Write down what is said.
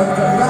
Gracias.